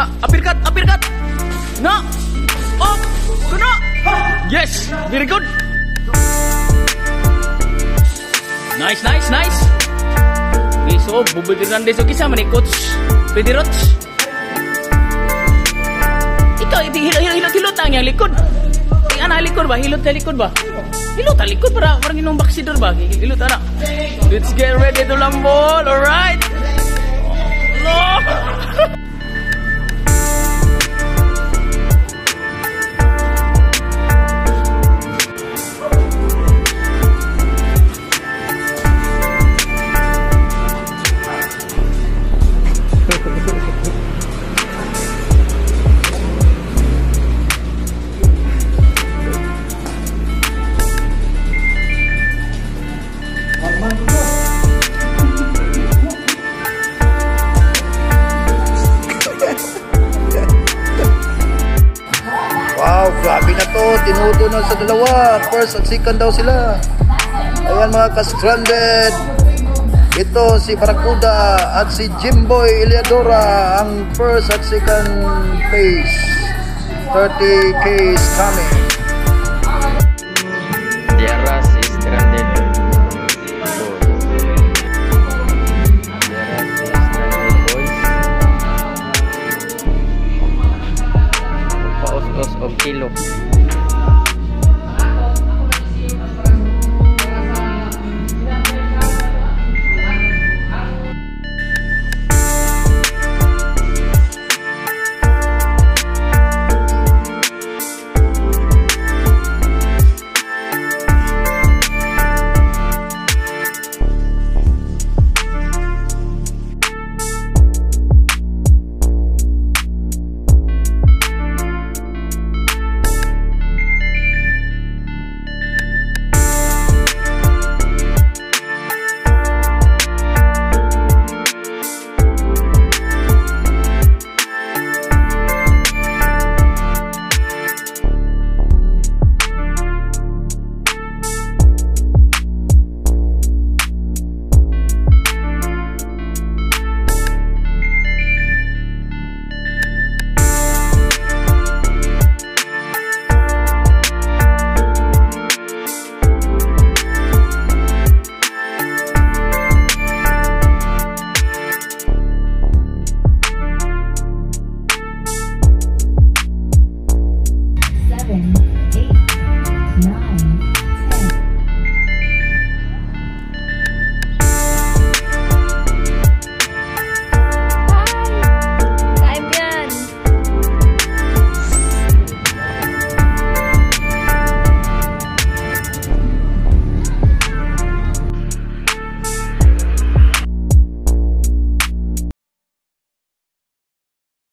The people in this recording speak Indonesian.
Sa, uppercut, uppercut. Na. Oh, kena. Yes, very good. Nice, nice, nice. Okay, so Bobby Fernandez okay sa ni coach Freddy Roach. Ikaw, iti hilot, hilot, hilot ang yung likod. Yung anak likod ba? Hilot na likod ba? Hilot na likod para parang inong baksidor ba? Hilot anak. Let's get ready to lambol, alright? Grabe na to. Tinuto na sa dalawa. First at second daw sila. Ayan mga ka-stranded. Ito si Barakuda at si Jimboy Iliadora ang first at second place. 30K is coming. tranquilo.